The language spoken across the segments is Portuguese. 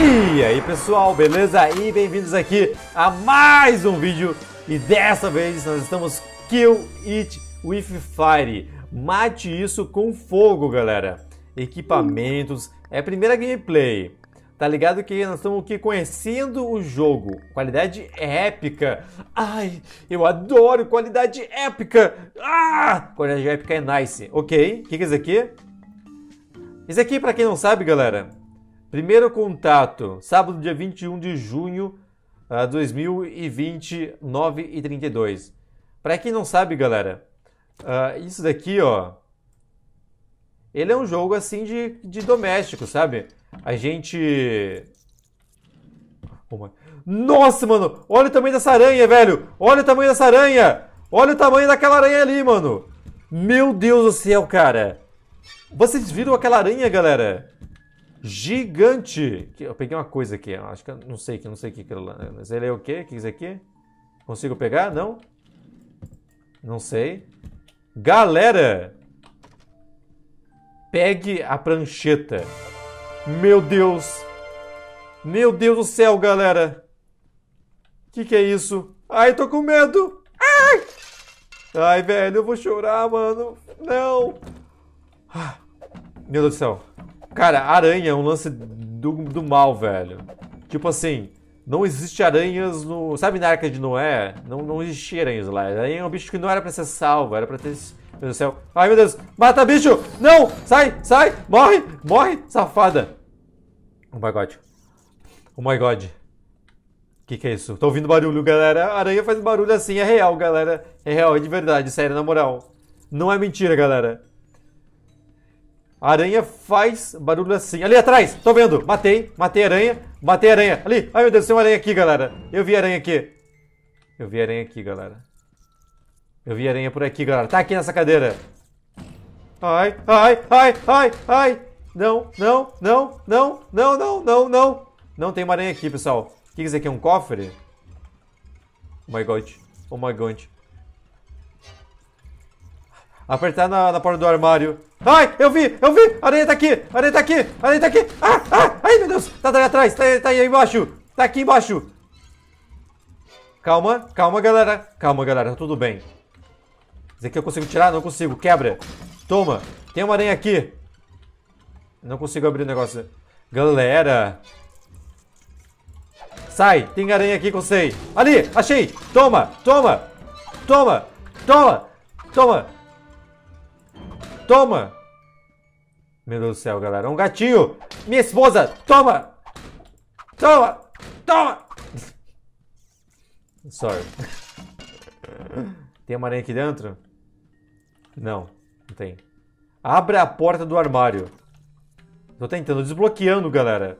E aí pessoal, beleza? E bem-vindos aqui a mais um vídeo e dessa vez nós estamos Kill It with Fire. Mate isso com fogo, galera. Equipamentos, é a primeira gameplay. Tá ligado que nós estamos aqui conhecendo o jogo. Qualidade épica. Ai, eu adoro qualidade épica. Ah, qualidade épica é nice. Ok, o que, que é isso aqui? Isso aqui, para quem não sabe, galera, Primeiro contato, sábado, dia 21 de junho de uh, 2020, 9 e 32. Para quem não sabe, galera, uh, isso daqui, ó, ele é um jogo assim de, de doméstico, sabe? A gente. Oh, Nossa, mano! Olha o tamanho dessa aranha, velho! Olha o tamanho dessa aranha! Olha o tamanho daquela aranha ali, mano! Meu Deus do céu, cara! Vocês viram aquela aranha, galera? Gigante. Eu peguei uma coisa aqui, acho que não sei que não sei que mas ele é o quê? O que é isso aqui? Consigo pegar? Não? Não sei. Galera, pegue a prancheta. Meu Deus. Meu Deus do céu, galera. O que, que é isso? Ai, tô com medo. Ai! Ai, velho, eu vou chorar, mano. Não. Ah, meu Deus do céu. Cara, aranha é um lance do, do mal, velho. Tipo assim, não existe aranhas no. Sabe na arca de Noé? Não, não existia aranhas lá. Aranha é um bicho que não era pra ser salvo, era pra ter. Meu Deus do céu. Ai, meu Deus. Mata, bicho! Não! Sai, sai! Morre! Morre, safada! Oh my god. Oh my god. O que, que é isso? Tô ouvindo barulho, galera. A aranha faz barulho assim, é real, galera. É real, é de verdade, sério, na moral. Não é mentira, galera. A aranha faz barulho assim. Ali atrás, tô vendo. Matei, matei a aranha, matei a aranha. Ali, ai meu Deus, tem uma aranha aqui, galera. Eu vi aranha aqui. Eu vi aranha aqui, galera. Eu vi aranha por aqui, galera. Tá aqui nessa cadeira. Ai, ai, ai, ai, ai. Não, não, não, não, não, não, não, não. Não tem uma aranha aqui, pessoal. O que isso aqui é um cofre? Oh my god. Oh my god. Apertar na, na porta do armário. Ai, eu vi, eu vi! Aranha tá aqui! Aranha tá aqui! Aranha tá aqui! Ah, ah! Ai, meu Deus! Tá, tá aí atrás! Tá, tá aí embaixo! Tá aqui embaixo! Calma, calma, galera. Calma, galera, tá tudo bem. Esse aqui eu consigo tirar? Não consigo. Quebra. Toma. Tem uma aranha aqui. Não consigo abrir o negócio. Galera. Sai. Tem aranha aqui que eu sei. Ali. Achei. Toma. Toma. Toma. Toma. Toma. Toma! Meu Deus do céu, galera. Um gatinho! Minha esposa! Toma! Toma! Toma! Sorry. Tem uma aranha aqui dentro? Não, não tem. Abra a porta do armário. Tô tentando, desbloqueando, galera.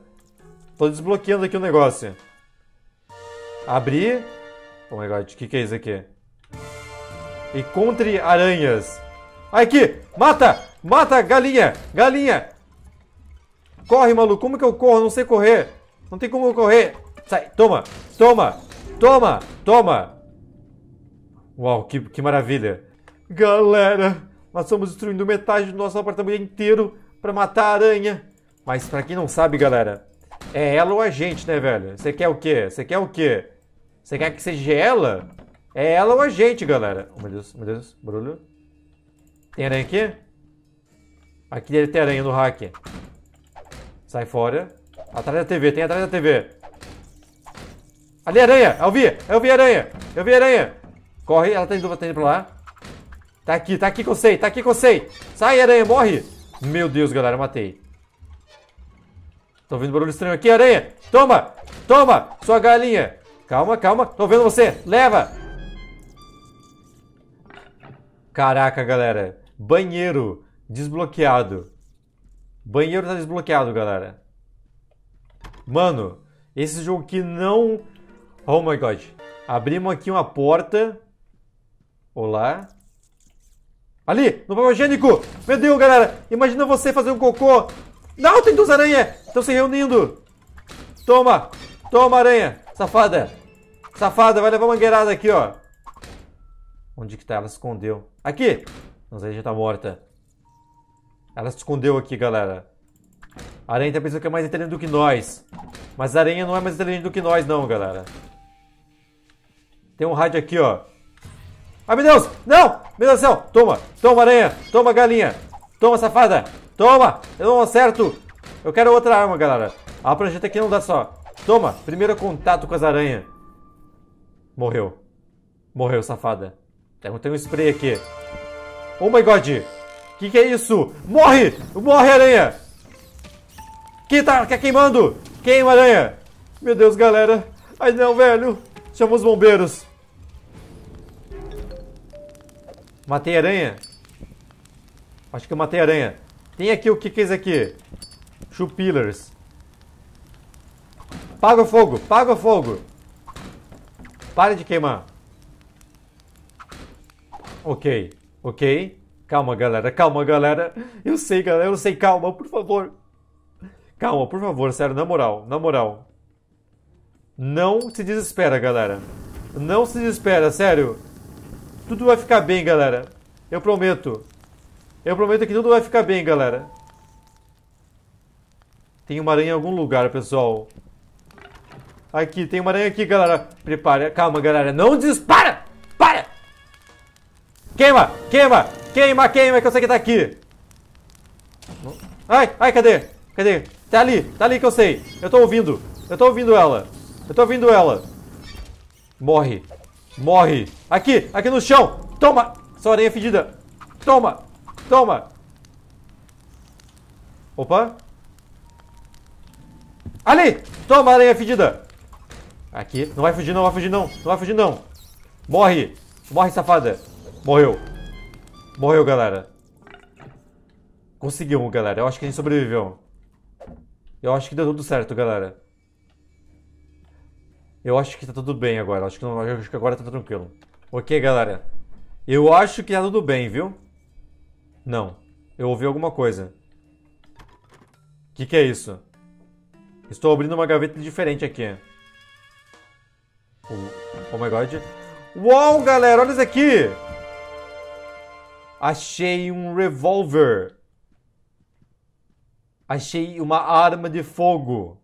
Tô desbloqueando aqui o negócio. Abrir. Oh my god, o que, que é isso aqui? Encontre aranhas. Aqui! Mata! Mata, galinha! Galinha! Corre, maluco! Como que eu corro? Não sei correr! Não tem como eu correr! Sai! Toma! Toma! Toma! Toma! Uau, que, que maravilha! Galera! Nós estamos destruindo metade do nosso apartamento inteiro para matar a aranha. Mas para quem não sabe, galera, é ela ou a gente, né, velho? Você quer o quê? Você quer o quê? Você quer que seja ela? É ela ou a gente, galera. Oh, meu Deus, meu Deus, barulho. Tem aranha aqui? Aqui deve ter aranha no hack. Sai fora. Atrás da TV, tem atrás da TV. Ali, aranha! Eu vi! Eu vi aranha! Eu vi aranha! Corre, ela tá indo, tá indo pra lá. Tá aqui, tá aqui que eu sei, tá aqui que eu sei. Sai, aranha, morre! Meu Deus, galera, matei. Tô ouvindo barulho estranho aqui, aranha! Toma! Toma! Sua galinha! Calma, calma, tô vendo você! Leva! Caraca, galera. Banheiro desbloqueado. Banheiro tá desbloqueado, galera. Mano, esse jogo aqui não... Oh my god. Abrimos aqui uma porta. Olá. Ali, no papel higiênico. Meu Deus, galera. Imagina você fazer um cocô. Não, tem duas aranhas. Estão se reunindo. Toma. Toma, aranha. Safada. Safada, vai levar uma mangueirada aqui, ó. Onde que tá? Ela se escondeu. Aqui! Não sei, já tá morta. Ela se escondeu aqui, galera. A aranha tá pensando que é mais inteligente do que nós. Mas a aranha não é mais inteligente do que nós, não, galera. Tem um rádio aqui, ó. Ai, meu Deus! Não! Meu Deus do céu! Toma! Toma, aranha! Toma, galinha! Toma, safada! Toma! Eu não acerto! Eu quero outra arma, galera. A prancheta aqui não dá só. Toma! Primeiro contato com as aranhas. Morreu. Morreu, safada. Tem um spray aqui. Oh my god! Que que é isso? Morre! Morre, aranha! Que tá, que queimando! Queima, aranha! Meu Deus, galera! Ai não, velho! Chama os bombeiros! Matei aranha? Acho que eu matei aranha. Tem aqui o que que é isso aqui? Two pillars. Paga o fogo, paga o fogo. Pare de queimar. Ok, ok. Calma, galera, calma, galera. Eu sei, galera, eu sei, calma, por favor. Calma, por favor, sério, na moral, na moral. Não se desespera, galera. Não se desespera, sério. Tudo vai ficar bem, galera. Eu prometo. Eu prometo que tudo vai ficar bem, galera. Tem uma aranha em algum lugar, pessoal. Aqui, tem uma aranha aqui, galera. Prepare. Calma, galera. Não dispara! Para! Queima! Queima! Queima, queima, que eu sei que tá aqui. Ai, ai, cadê? Cadê? Tá ali, tá ali que eu sei. Eu tô ouvindo. Eu tô ouvindo ela. Eu tô ouvindo ela. Morre. Morre. Aqui, aqui no chão. Toma. Sua aranha fedida. Toma. Toma. Opa. Ali. Toma, aranha fedida. Aqui. Não vai fugir não, vai fugir não. Não vai fugir não. Morre. Morre, safada. Morreu. Morreu, galera. Conseguimos, galera. Eu acho que a gente sobreviveu. Eu acho que deu tudo certo, galera. Eu acho que tá tudo bem agora. Acho que, não, acho que agora tá tranquilo. Ok, galera. Eu acho que tá tudo bem, viu? Não. Eu ouvi alguma coisa. O que, que é isso? Estou abrindo uma gaveta diferente aqui. Oh, oh my god. Uau, galera, olha isso aqui! Achei um revólver. Achei uma arma de fogo.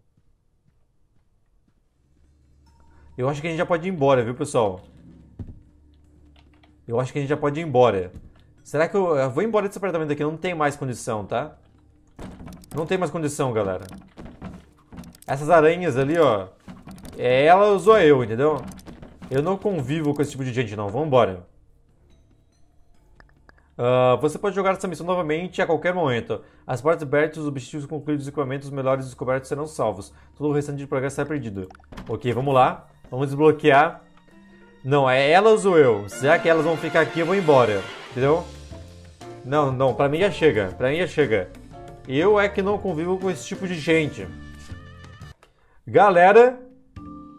Eu acho que a gente já pode ir embora, viu, pessoal? Eu acho que a gente já pode ir embora. Será que eu, eu vou embora desse apartamento aqui? Não tem mais condição, tá? Não tem mais condição, galera. Essas aranhas ali, ó. É ela ou eu, entendeu? Eu não convivo com esse tipo de gente, não. Vamos embora. Uh, você pode jogar essa missão novamente a qualquer momento. As portas abertas, os objetivos concluídos, os equipamentos melhores descobertos serão salvos. Todo o restante de progresso será perdido. Ok, vamos lá. Vamos desbloquear. Não, é elas ou eu. Já que elas vão ficar aqui, eu vou embora. Entendeu? Não, não, pra mim já chega. Pra mim já chega. Eu é que não convivo com esse tipo de gente. Galera,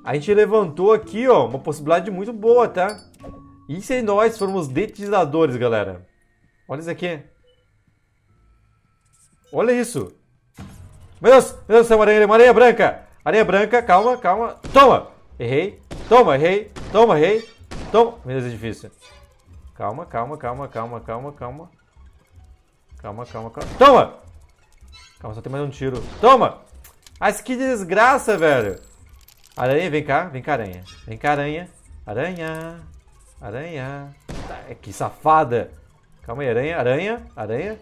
a gente levantou aqui, ó, uma possibilidade muito boa, tá? E se nós formos detetizadores, galera? Olha isso aqui. Olha isso. Meu Deus, meu Deus, é uma aranha, uma aranha branca. Aranha branca, calma, calma. Toma! Errei. Toma, errei. Toma, errei. Toma. Meu Deus, é difícil. Calma, calma, calma, calma, calma, calma. Calma, calma, calma. Toma! Calma, só tem mais um tiro. Toma! Mas que desgraça, velho. Aranha, vem cá. Vem cá, aranha. Vem cá, aranha. Aranha. Aranha. Tá, que safada. Calma aí, aranha, aranha, aranha.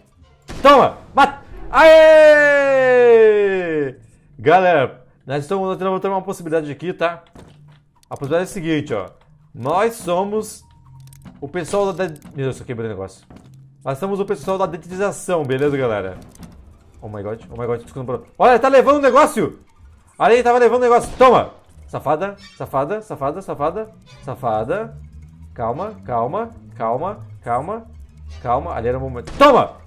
Toma! Mata! Aê! Galera, nós estamos tendo uma possibilidade aqui, tá? A possibilidade é a seguinte, ó. Nós somos o pessoal da... Meu Deus, eu quebrei o negócio. Nós somos o pessoal da detetização, beleza, galera? Oh my god, oh my god, desculpa. Olha, tá levando o negócio! Ali, tava levando o negócio. Toma! Safada, safada, safada, safada, safada. Calma, calma, calma, calma, calma. Ali era um momento. Toma!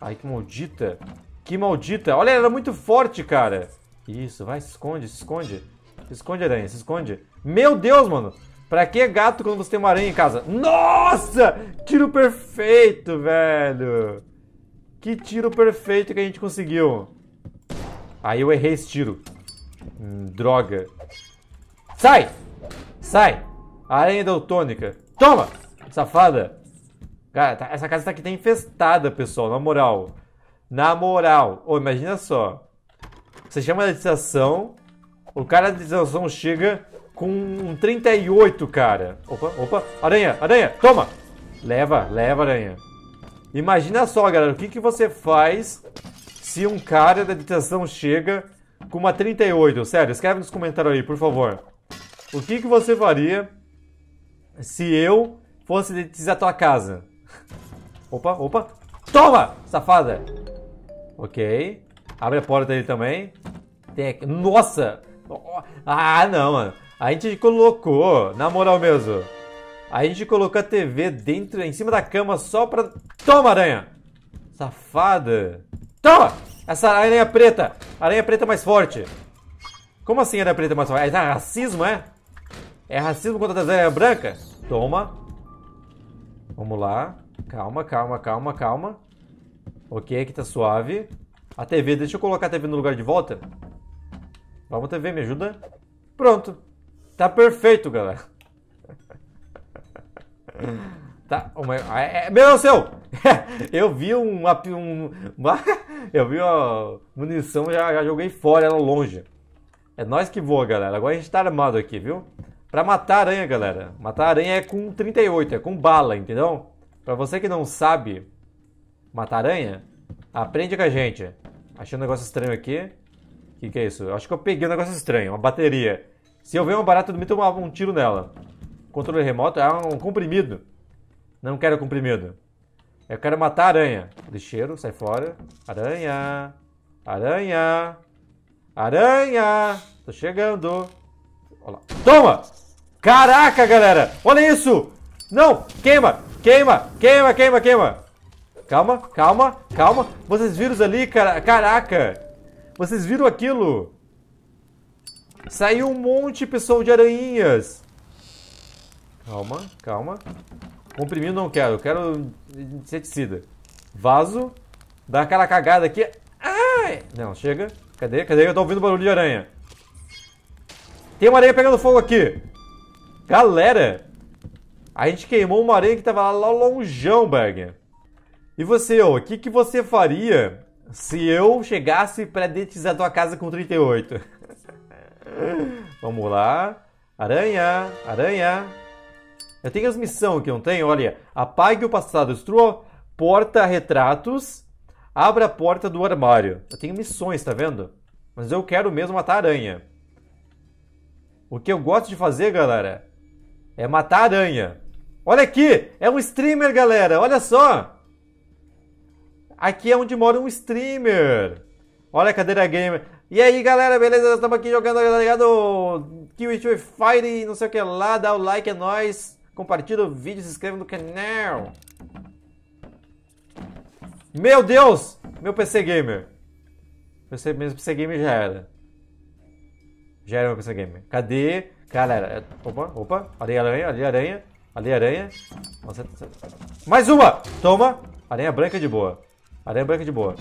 Ai, que maldita. Que maldita. Olha, ela era muito forte, cara. Isso, vai, se esconde, se esconde. Se esconde, aranha, se esconde. Meu Deus, mano. Pra que gato quando você tem uma aranha em casa? Nossa! Tiro perfeito, velho. Que tiro perfeito que a gente conseguiu. Aí eu errei esse tiro. Hum, droga. Sai! Sai! Aranha daltônica. Toma! Safada. Cara, tá, essa casa aqui tá infestada, pessoal. Na moral. Na moral. Oh, imagina só. Você chama a licitação, O cara de detenção chega com um 38, cara. Opa, opa. Aranha, aranha, toma. Leva, leva, aranha. Imagina só, galera, o que, que você faz se um cara da detenção chega com uma 38? Sério, escreve nos comentários aí, por favor. O que, que você faria se eu fosse detizar a tua casa? Opa, opa. Toma, safada. Ok. Abre a porta dele também. Tem aqui. Nossa! Ah, não, mano. A gente colocou, na moral mesmo. A gente colocou a TV dentro, em cima da cama só pra... Toma, aranha! Safada! Toma! Essa aranha preta! Aranha preta mais forte! Como assim aranha preta mais forte? É racismo, é? É racismo contra a aranha branca? Toma! Vamos lá. Calma, calma, calma, calma. Ok, aqui tá suave. A TV, deixa eu colocar a TV no lugar de volta. Vamos, TV, me ajuda. Pronto. Tá perfeito, galera. Tá, uma, é, é, meu céu! eu vi um, um uma, eu vi uma munição, já, já joguei fora ela longe. É nós que voa, galera. Agora a gente tá armado aqui, viu? Pra matar aranha, galera. Matar aranha é com 38, é com bala, entendeu? Pra você que não sabe matar aranha, aprende com a gente. Achei um negócio estranho aqui. O que, que, é isso? Eu acho que eu peguei um negócio estranho, uma bateria. Se eu ver uma barata eu um tiro nela. Controle remoto é um comprimido. Não quero comprimido. Eu quero matar aranha. Lixeiro, sai fora. Aranha. Aranha. Aranha. Tô chegando. Olha lá. Toma! Caraca, galera! Olha isso! Não! Queima! Queima! Queima, queima, queima! Calma, calma, calma. Vocês viram ali, cara? Caraca! Vocês viram aquilo? Saiu um monte, pessoal, de aranhas. Calma, calma. Comprimido não quero, eu quero inseticida. Vaso. Dá aquela cagada aqui. Ai! Não, chega. Cadê? Cadê? Eu tô ouvindo barulho de aranha. Tem uma aranha pegando fogo aqui. Galera! A gente queimou uma aranha que tava lá longeão, Berger. E você, o que, que você faria se eu chegasse para detizar tua casa com 38? Vamos lá. Aranha, aranha. Eu tenho as missões que eu não tenho. Olha, apague o passado, destrua porta-retratos, abra a porta do armário. Eu tenho missões, tá vendo? Mas eu quero mesmo matar aranha. O que eu gosto de fazer, galera, é matar aranha. Olha aqui, é um streamer, galera. Olha só. Aqui é onde mora um streamer. Olha a cadeira gamer. E aí, galera, beleza? Estamos aqui jogando, tá ligado? Kiwi Fire, não sei o que lá. Dá o like, é nóis. Compartilha o vídeo, se inscreva no canal. Meu Deus! Meu PC Gamer. PC, meu PC Gamer já era. Já era meu PC Gamer. Cadê? Galera, opa, opa. Ali aranha, ali aranha. Ali aranha. Mais uma! Toma! Aranha branca de boa. Aranha branca de boa.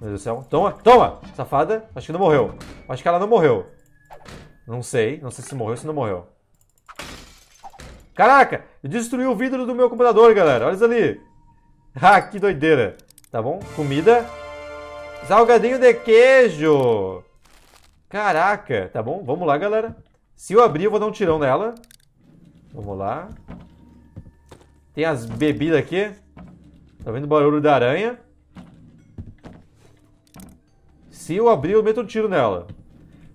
Meu Deus do céu. Toma, toma! Safada. Acho que não morreu. Acho que ela não morreu. Não sei. Não sei se morreu ou se não morreu. Caraca! Destruiu o vidro do meu computador, galera. Olha isso ali. Ah, que doideira. Tá bom? Comida. Salgadinho de queijo. Caraca. Tá bom? Vamos lá, galera. Se eu abrir, eu vou dar um tirão nela. Vamos lá. Tem as bebidas aqui. Tá vendo o barulho da aranha? Se eu abrir, eu meto um tiro nela.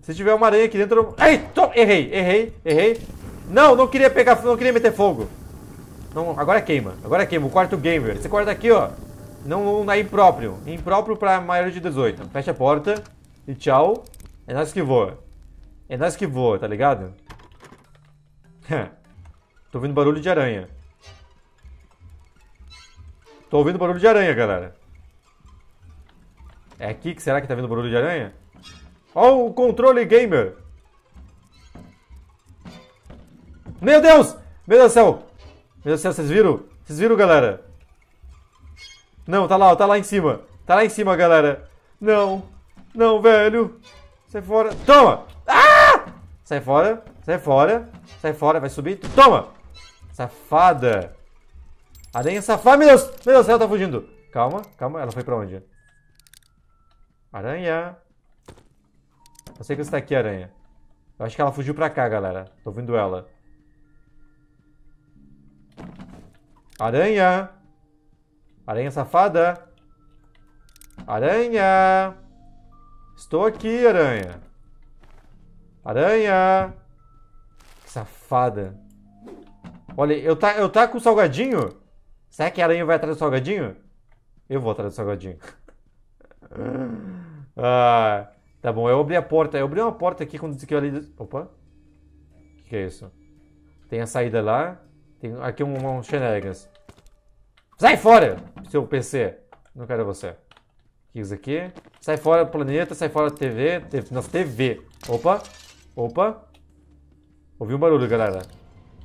Se tiver uma aranha aqui dentro... Eu... Ei, errei, errei, errei. Não, não queria pegar, não queria meter fogo. Não, agora queima, agora queima. O quarto gamer. Esse quarto aqui, ó. Não, não é impróprio. Impróprio pra maior de 18. Fecha a porta e tchau. É nós que voa. É nós que voa, tá ligado? Tô ouvindo barulho de aranha. Tô ouvindo barulho de aranha, galera. É aqui que será que tá vindo barulho de aranha? Ó o controle gamer! Meu Deus! Meu Deus do céu! Meu Deus do céu, vocês viram? Vocês viram, galera? Não, tá lá, tá lá em cima. Tá lá em cima, galera. Não. Não, velho. Sai fora. Toma! Ah! Sai fora. Sai fora. Sai fora. Vai subir. Toma! Safada. Aranha safada. Meu Deus! Meu Deus, ela tá fugindo. Calma, calma. Ela foi pra onde? Aranha. Eu sei que você tá aqui, aranha. Eu acho que ela fugiu pra cá, galera. Tô vendo ela. Aranha! Aranha safada! Aranha! Estou aqui, aranha! Aranha! Que safada! Olha, eu tá, eu tá com o salgadinho? Será que a aranha vai atrás do salgadinho? Eu vou atrás do salgadinho. ah, tá bom, eu abri a porta. Eu abri uma porta aqui quando disse que eu ali. Opa! O que, que, é isso? Tem a saída lá. Tem aqui um, um shenanigans. Sai fora, seu PC! Não quero você. O que é isso aqui? Sai fora do planeta, sai fora da TV. TV nossa, TV. Opa! Opa! Ouvi um barulho, galera.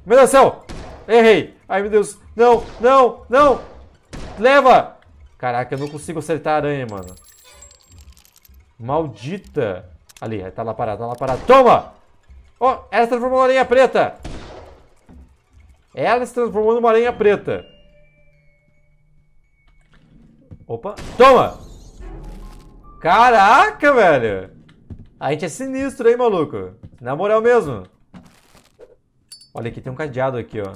Meu Deus do céu! Errei! Ai, meu Deus! Não, não, não! Leva! Caraca, eu não consigo acertar a aranha, mano. Maldita! Ali, tá lá parado, tá lá parado. Toma! Oh, ela se transformou numa aranha preta! Ela se transformou numa aranha preta. Opa, toma! Caraca, velho! A gente é sinistro, hein, maluco? Na moral mesmo. Olha aqui, tem um cadeado aqui, ó.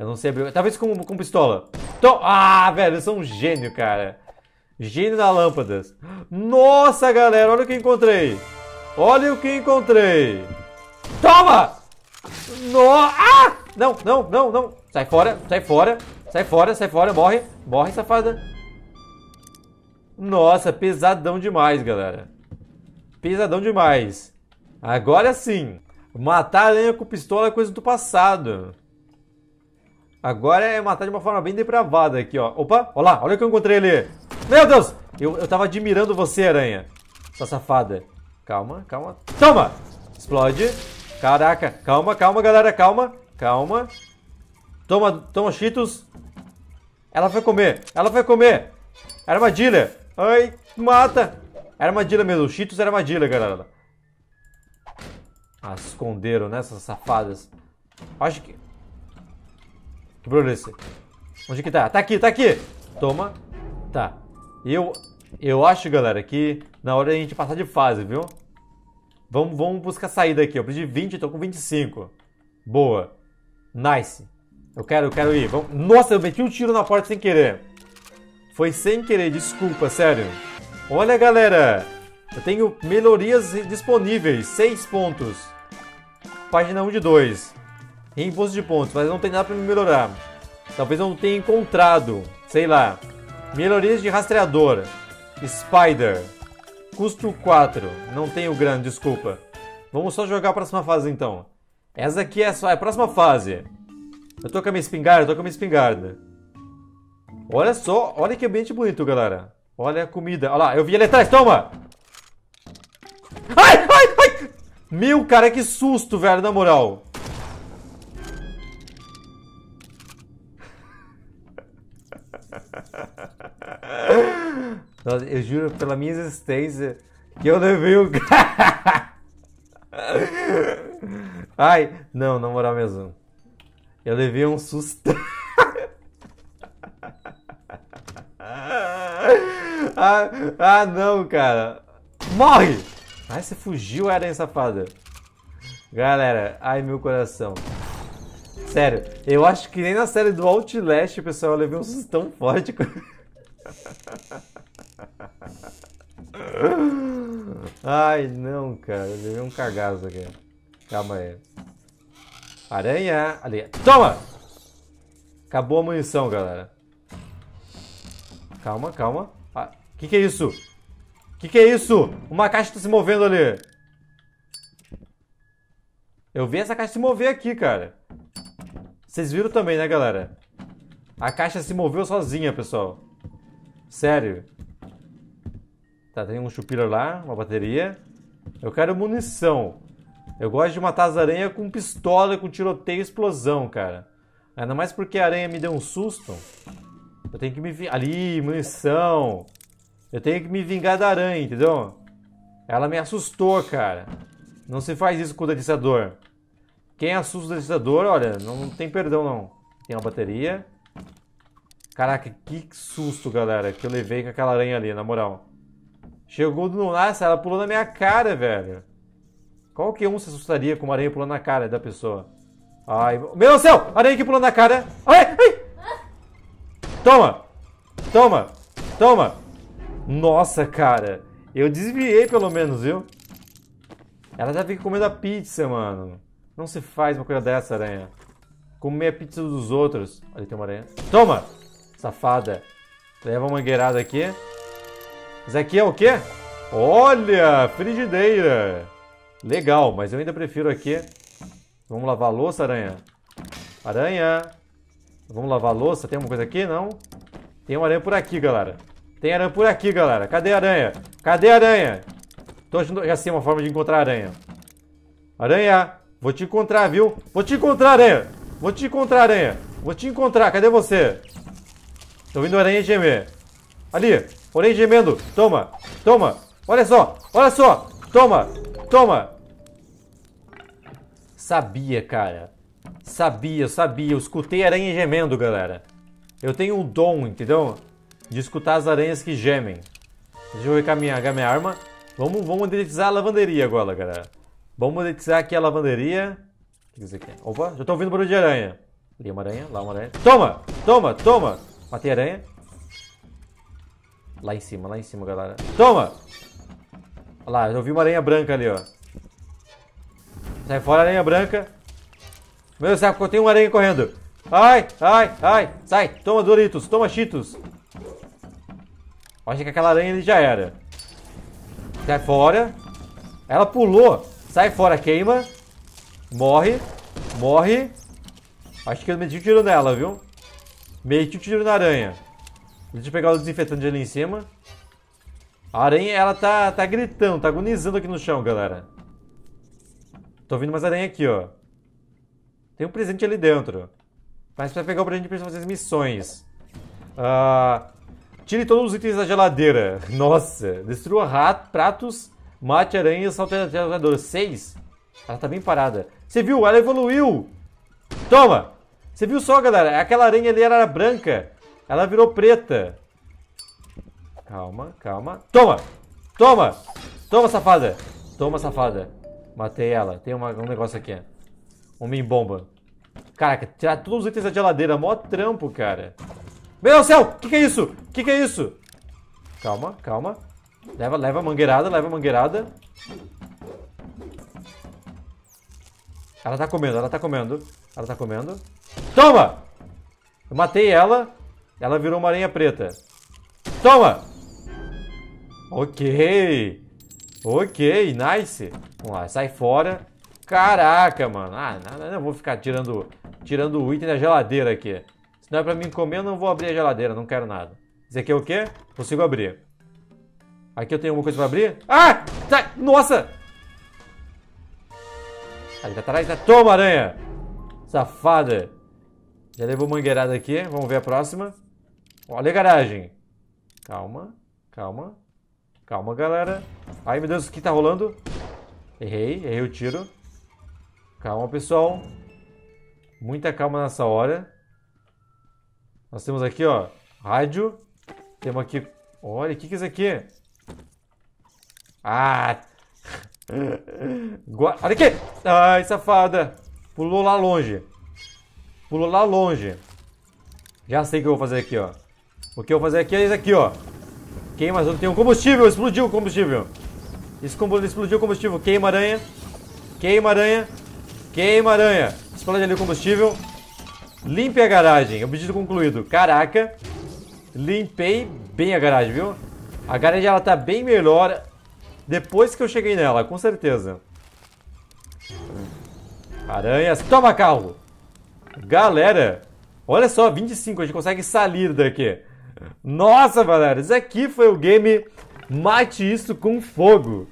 Eu não sei abrir. Talvez com, com pistola. Tô... Ah, velho, eu sou um gênio, cara. Gênio da lâmpadas. Nossa, galera, olha o que encontrei. Olha o que encontrei. Toma! No... Ah! Não, não, não, não. Sai fora, sai fora. Sai fora, sai fora, morre. Morre, safada. Nossa, pesadão demais, galera. Pesadão demais. Agora sim. Matar a aranha com pistola é coisa do passado. Agora é matar de uma forma bem depravada aqui, ó. Opa, olha lá, olha o que eu encontrei ali. Meu Deus! Eu, eu tava admirando você, aranha. Sua safada. Calma, calma. Toma! Explode. Caraca, calma, calma, galera, calma. Calma. Toma, toma cheetos. Ela foi comer, ela foi comer. Armadilha. Ai, mata. Armadilha mesmo, cheetos era armadilha, galera. Ah, esconderam, né, essas safadas. Acho que... Que esse? Onde que tá? Tá aqui, tá aqui! Toma. Tá. Eu, eu acho, galera, que na hora a gente passar de fase, viu? Vamos, vamos buscar saída aqui. Eu preciso de 20, tô com 25. Boa. Nice. Eu quero, eu quero ir. Vamos... Nossa, eu meti um tiro na porta sem querer. Foi sem querer, desculpa, sério. Olha, galera. Eu tenho melhorias disponíveis. 6 pontos. Página 1 de 2. Reembolso de pontos, mas não tem nada para me melhorar. Talvez eu não tenha encontrado. Sei lá. Melhorias de rastreador. Spider. Custo 4. Não tenho grana, desculpa. Vamos só jogar a próxima fase então. Essa aqui é, só, é a próxima fase. Eu tô com a minha espingarda, eu tô com a minha espingarda. Olha só, olha que ambiente bonito, galera. Olha a comida. Olha lá, eu vi ali atrás, toma! Ai, ai, ai! Meu, cara, que susto, velho, na moral. Eu juro pela minha existência que eu levei o. Ai, não, na moral mesmo. Eu levei um susto. ah, ah, não, cara. Morre! Ai, você fugiu, aranha safada. Galera, ai meu coração. Sério, eu acho que nem na série do Outlast, pessoal, eu levei um susto tão forte. Ai, não, cara. Eu levei um cagaço aqui. Calma aí. Aranha. Ali. Toma! Acabou a munição, galera. Calma, calma. Ah, que que é isso? Que que é isso? Uma caixa tá se movendo ali. Eu vi essa caixa se mover aqui, cara. Vocês viram também, né, galera? A caixa se moveu sozinha, pessoal. Sério. Tá, tem um chupira lá, uma bateria. Eu quero munição. Eu gosto de matar as aranhas com pistola, com tiroteio e explosão, cara. Ainda mais porque a aranha me deu um susto. Eu tenho que me... Ali, munição. Eu tenho que me vingar da aranha, entendeu? Ela me assustou, cara. Não se faz isso com o delicador. Quem assusta o delicador, olha, não tem perdão, não. Tem uma bateria. Caraca, que susto, galera, que eu levei com aquela aranha ali, na moral. Chegou do nada, ela pulou na minha cara, velho. Qualquer um se assustaria com uma aranha pulando na cara da pessoa. Ai, meu Deus do céu! Aranha que pulando na cara. Ai, ai! Toma! Toma! Toma! Nossa, cara. Eu desviei pelo menos, viu? Ela já fica comendo a pizza, mano. Não se faz uma coisa dessa, aranha. Comer a pizza dos outros. Ali tem uma aranha. Toma! Safada. Leva uma mangueirada aqui. Isso aqui é o quê? Olha! Frigideira! Legal, mas eu ainda prefiro aqui. Vamos lavar a louça, aranha? Aranha! Vamos lavar a louça? Tem alguma coisa aqui? Não? Tem uma aranha por aqui, galera. Tem aranha por aqui, galera. Cadê a aranha? Cadê a aranha? Tô achando já sei uma forma de encontrar aranha. Aranha! Vou te encontrar, viu? Vou te encontrar, aranha! Vou te encontrar, aranha! Vou te encontrar. Cadê você? Tô vindo aranha gemer. Ali! Aranha gemendo. Toma! Toma! Olha só! Olha só! Toma! Toma! Sabia, cara. Sabia, sabia. Eu escutei aranha gemendo, galera. Eu tenho um dom, entendeu? De escutar as aranhas que gemem. Deixa eu recaminhar minha arma. Vamos, vamos a lavanderia agora, galera. Vamos monetizar aqui a lavanderia. O que aqui? Opa, já tô ouvindo barulho de aranha. Ali uma aranha, lá uma aranha. Toma! Toma! Toma! Matei a aranha. Lá em cima, lá em cima, galera. Toma! Olha lá, eu vi uma aranha branca ali, ó. Sai fora, aranha branca. Meu Deus, eu tenho uma aranha correndo. Ai, ai, ai. Sai, toma Doritos, toma Cheetos. Acho que aquela aranha ali já era. Sai fora. Ela pulou. Sai fora, queima. Morre. Morre. Acho que eu meti um tiro nela, viu? Meti um tiro na aranha. Deixa eu pegar o desinfetante ali em cima. A aranha, ela tá, tá gritando, tá agonizando aqui no chão, galera. Tô ouvindo mais aranha aqui, ó. Tem um presente ali dentro. Mas pra pegar o presente precisa fazer as missões. Ah, tire todos os itens da geladeira. Nossa. Destrua rato, pratos, mate aranhas, salte a geladeira. Seis? Ela tá bem parada. Você viu? Ela evoluiu. Toma! Você viu só, galera? Aquela aranha ali era branca. Ela virou preta. Calma, calma. Toma! Toma! Toma, safada! Toma, safada. Matei ela. Tem uma, um negócio aqui. Homem bomba. Caraca, tirar todos os itens da geladeira. Mó trampo, cara. Meu Deus do céu! O que, que é isso? O que, que é isso? Calma, calma. Leva, leva a mangueirada, leva a mangueirada. Ela tá comendo, ela tá comendo. Ela tá comendo. Toma! Eu matei ela. Ela virou uma aranha preta. Toma! Ok. Ok, nice. Vamos lá, sai fora. Caraca, mano. Ah, não, não vou ficar tirando, tirando o item da geladeira aqui. Se não é pra mim comer, eu não vou abrir a geladeira. Não quero nada. Isso aqui é o quê? Consigo abrir. Aqui eu tenho alguma coisa pra abrir? Ah! Sai! Nossa! Ali tá atrás. Tá... Toma, aranha! Safada. Já levou mangueirada aqui. Vamos ver a próxima. Olha a garagem. Calma, calma. Calma, galera. Ai, meu Deus, o que tá rolando? Errei, errei o tiro. Calma, pessoal. Muita calma nessa hora. Nós temos aqui, ó, rádio. Temos aqui... Olha, o que, que é isso aqui? Ah! Olha aqui! Ai, safada! Pulou lá longe. Pulou lá longe. Já sei o que eu vou fazer aqui, ó. O que eu vou fazer aqui é isso aqui, ó. Queima, tem um combustível, explodiu o combustível. Explodiu o combustível, queima aranha. Queima aranha. Queima aranha. Explode ali o combustível. Limpe a garagem. Objetivo concluído. Caraca. Limpei bem a garagem, viu? A garagem ela tá bem melhor depois que eu cheguei nela, com certeza. Aranhas. Toma carro. Galera. Olha só, 25. A gente consegue sair daqui. Nossa, galera, isso aqui foi o game Mate Isso com Fogo.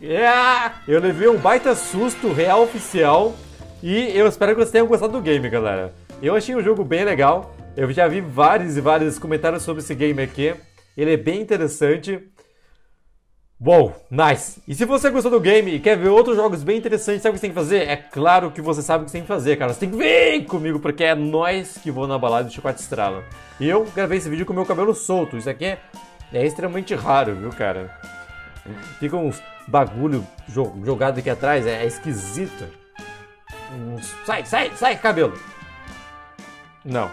Yeah! Eu levei um baita susto real oficial e eu espero que vocês tenham gostado do game, galera. Eu achei o jogo bem legal. Eu já vi vários e vários comentários sobre esse game aqui. Ele é bem interessante. Uou, nice! E se você gostou do game e quer ver outros jogos bem interessantes, sabe o que você tem que fazer? É claro que você sabe o que você tem que fazer, cara. Você tem que vir comigo, porque é nós que vou na balada de chocolate estrala. E eu gravei esse vídeo com meu cabelo solto. Isso aqui é, é extremamente raro, viu, cara? Fica uns bagulho jogado aqui atrás, é, é esquisito. Sai, sai, sai, cabelo. Não.